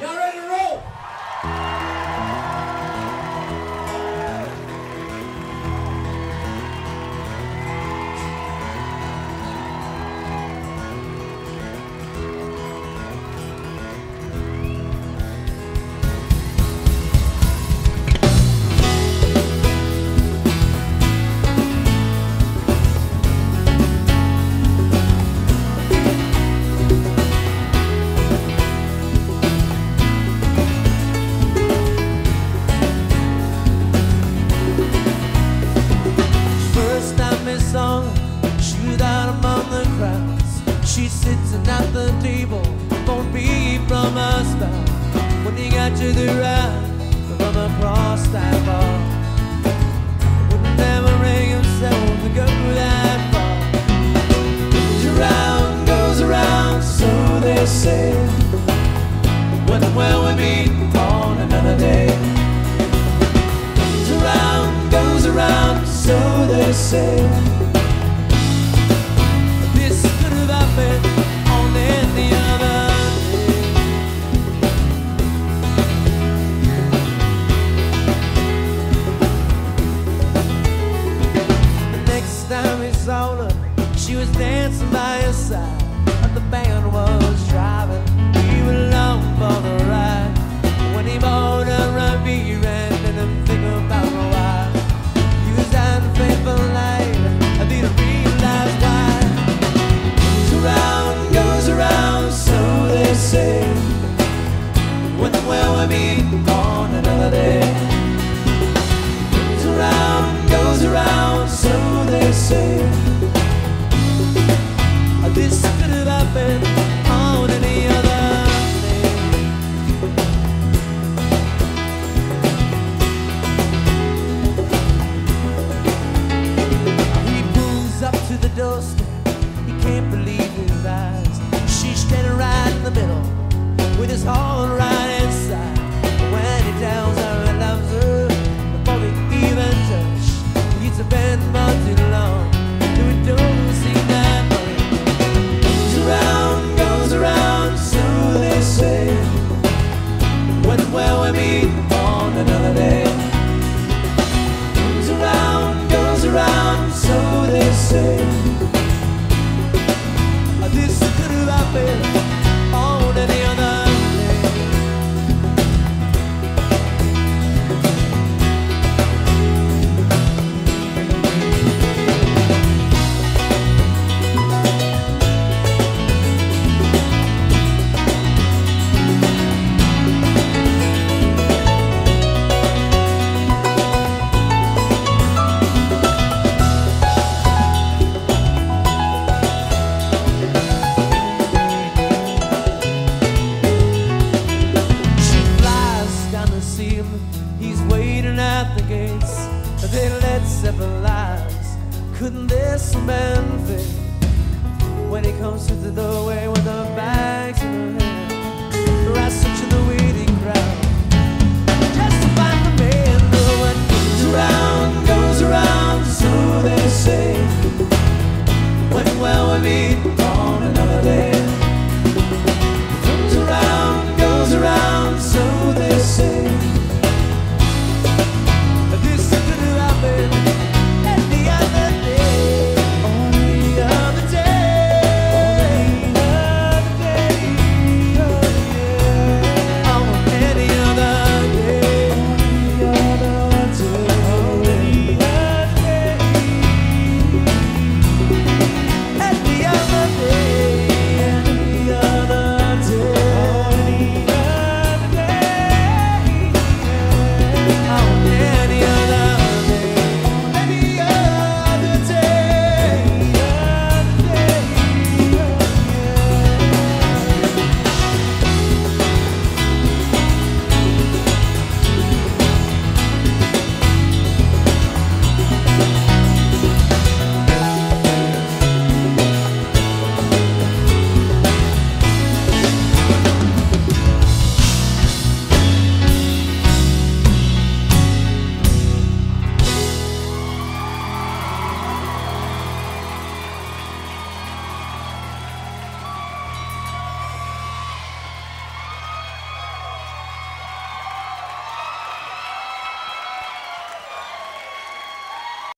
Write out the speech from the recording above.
Y'all ready You to the from across that bar, would never ring himself go that far. Goes around, goes around, so they say. When will we meet on another day? goes around, goes around, so they say. She was dancing by his side, and the band was driving. He was along for the ride. When he bought her a beer and didn't think about why, he was unfaithful light. I didn't realize why. Goes around, goes around, so they say. When will we meet on another day? Goes around, goes around, so they say. With his heart right inside. When he tells they led several lives. Couldn't this man think when he comes through the doorway with the bags in her hand? Right, such a